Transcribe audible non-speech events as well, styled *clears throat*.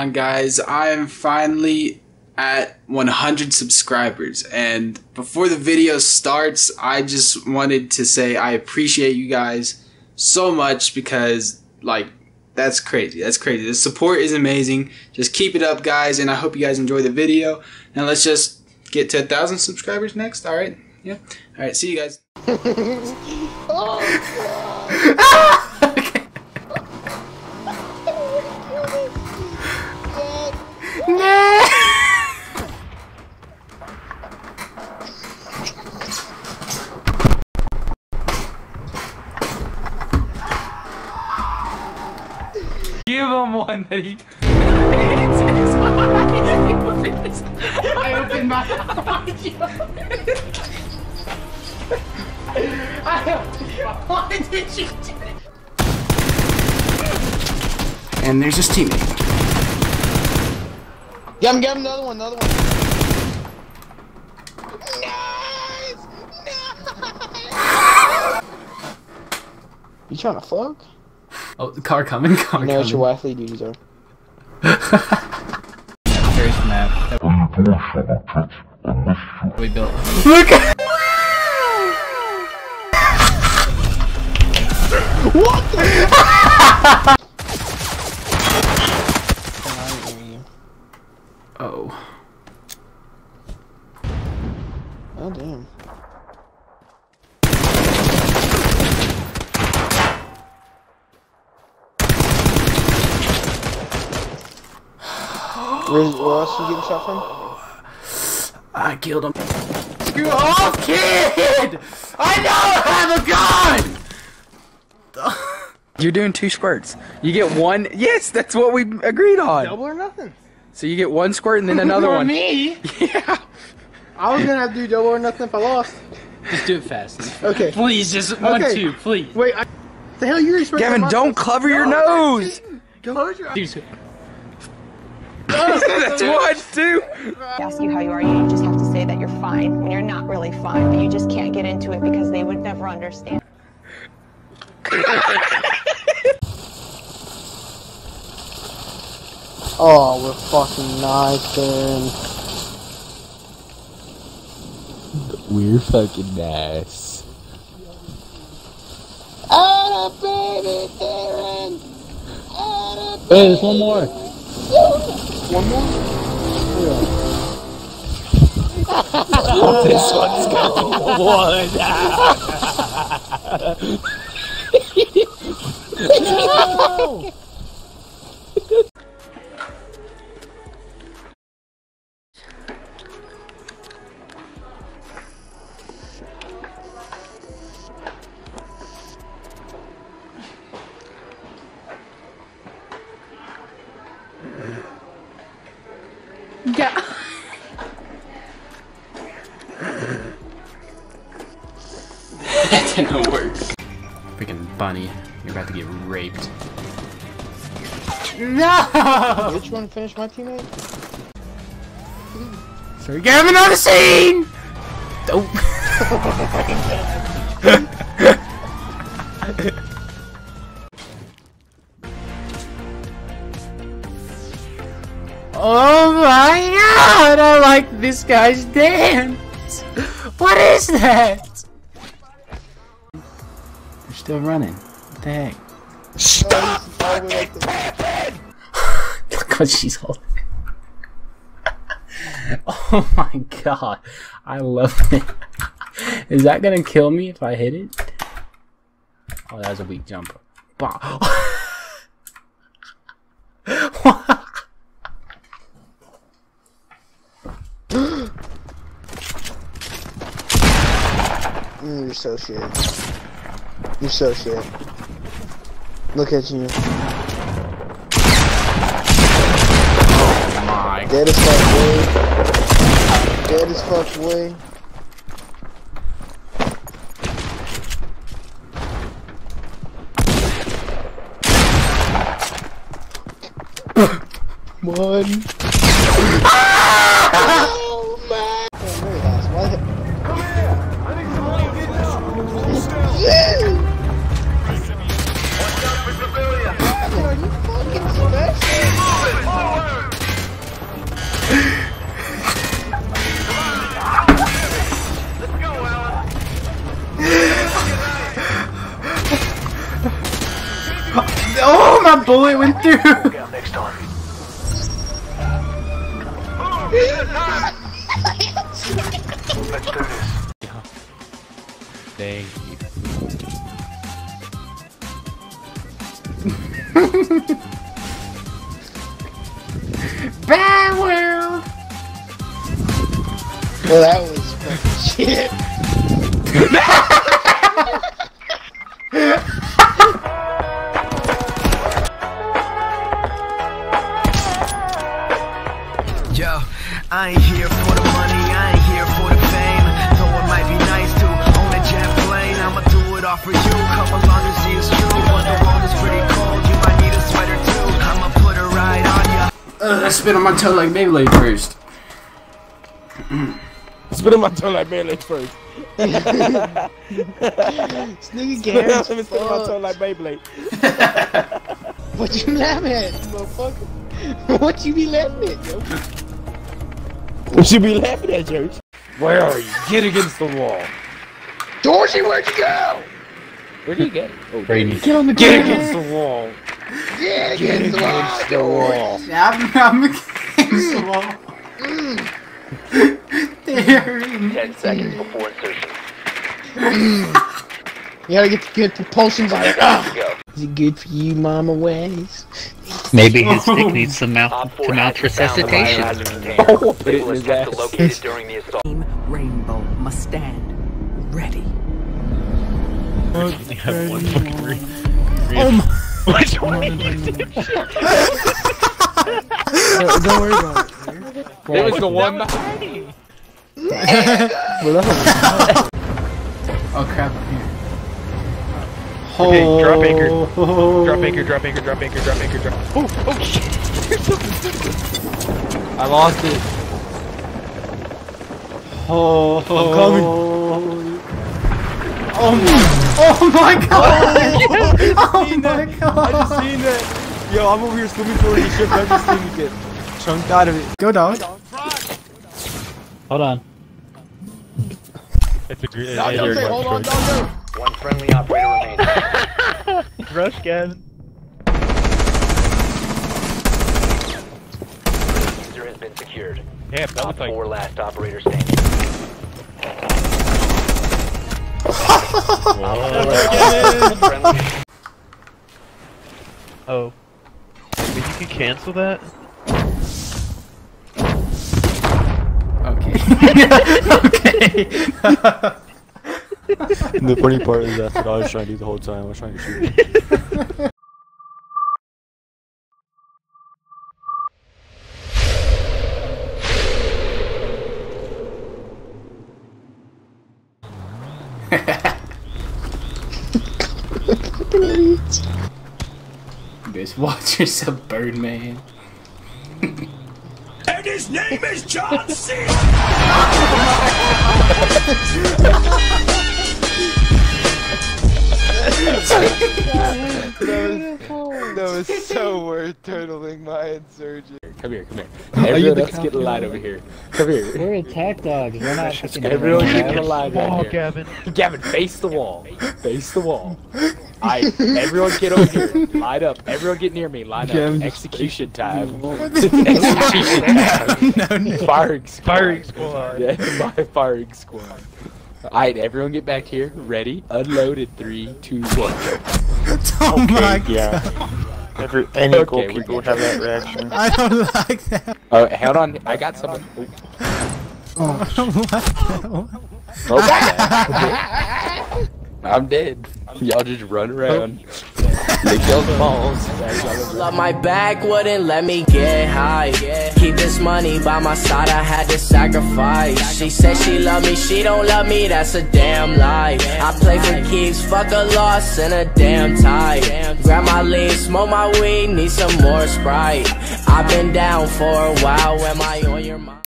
on, guys? I am finally at 100 subscribers, and before the video starts, I just wanted to say I appreciate you guys so much because, like, that's crazy. That's crazy. The support is amazing. Just keep it up, guys, and I hope you guys enjoy the video. Now let's just get to a thousand subscribers next. All right? Yeah. All right. See you guys. *laughs* Oh, Give *laughs* him one that he. I opened my Why did you do And there's his teammate. Get him, get him, another one, another one. You trying to fuck? Oh, the car coming, car No, it's your coming. wifely duties are. First map we built. Look at Oh, I hear you. Oh. Oh, damn. Where's, where else you getting shot from? I killed him. Screw off, kid! I don't have a gun! *laughs* You're doing two squirts. You get one. Yes, that's what we agreed on. Double or nothing. So you get one squirt and then another *laughs* one. me? *laughs* Yeah. I was gonna have to do double or nothing if I lost. Just do it fast. Okay. Please, just one, Okay. two, please. Wait, I, the hell you expect? Gavin, don't cover your nose. Close your eyes. Dude, that's one, two. ask you how you are, you just have to say that you're fine when you're not really fine, but you just can't get into it because they would never understand. *laughs* Oh, we're fucking nice, knifing. We're fucking nice. Atta baby, Darren. Atta Hey, there's one more. One more? *laughs* This one's got one. *laughs* *laughs* *laughs* That didn't work. Freaking bunny, you're about to get raped. No! Which one finished my teammate? Sorry, Gavin on another scene! Oh. *laughs* *laughs* oh my god, I like this guy's dance! What is that? They're still running. What the heck? Stop fucking tapping! *laughs* Look what she's holding. *laughs* oh my god. I love it. *laughs* Is that gonna kill me if I hit it? Oh, that was a weak jump. Bah. Mm, you're so shit. You're so shit. Look at you. Oh my Dead as fuck, boy. Dead as fuck, boy. *laughs* one. My bullet went through. *laughs* Thank you. *laughs* Bad world. Well, that was fucking shit. *laughs* I ain't here for the money, I ain't here for the fame. Though it might be nice to own a jet plane, I'ma do it all for you. Come along and see it's true. But the world is pretty cold, you might need a sweater too. I'ma put a ride on ya. Uh, spit on my toe like Beyblade first. *clears throat* Spit on my tongue like Melee first. This nigga Garrett's me spit in my tongue like Beyblade. *laughs* *laughs* What you laughing at, *laughs* motherfucker? What you be laughing at, yo? What you be laughing at, George? Where are you? Get against the wall. Dorsey, where'd you go? Where do you get? Oh, Brady, get on the Get ground. against the wall. Yeah, Get against the wall. against the wall. Yeah, I'm, I'm against the wall. There. *laughs* Ten seconds before insertion. *laughs* You gotta get the good propulsion by it. Go. Is it good for you, mama ways? *laughs* Maybe his *laughs* dick needs some mouth, Op 4 some mouth has found the resuscitation. biohazard container. Put it They in will his attempt to ass. *laughs* locate it during the assault. Rainbow must stand ready. Which one? Don't worry about it. There was the one. Oh crap, I'm here. Okay, drop anchor. Oh. Drop anchor, drop anchor, drop anchor, drop anchor, drop. Oh, oh shit! I lost it. Oh, I'm coming. Oh, oh my, oh my god! *laughs* Oh my I just seen that. Yo, I'm over here swimming for the ship. I just seen it get chunked out of it. Go dog. Hold on. It's a great. Okay, hold on, don't do. One friendly operator remaining. *laughs* Rush, Gavin. User has been secured. Damn, that Op looks like. four last operator standing. *laughs* Oh. Maybe you can cancel that? Okay. *laughs* okay. The funny part is that's what I was trying to do the whole time. I was trying to shoot. Bitch, watch yourself, Birdman. That was so worth turtling my insurgent. Come here, come here. Everyone, the let's get in line over here. Come here. We're attack dogs. We're not fucking. Everyone get in line Wall, right here. Gavin. Gavin, face the wall. Face the wall. I. Everyone get over here. Line up. Everyone get near me. Line Gavin, up. Execution time. *laughs* Execution *laughs* time. no, no. Firing squad. Firing squad. Yeah, my firing squad. Alright, everyone get back here. Ready? Unloaded. Three, two, one. *laughs* Oh my god. Yeah. Every, any Okay, goalkeeper would have that reaction. I don't like that. Oh, hold on. I got someone. Oh, I don't like that one. oh my bad. I'm dead. Y'all just run oh. around. Lick those balls. Love my back wouldn't let me get high. Keep this money by my side, I had to sacrifice. She said she love me, she don't love me, that's a damn lie. I play for keeps, fuck a loss and a damn tie. Grab my leaf, smoke my weed, need some more Sprite. I've been down for a while, am I on your mind?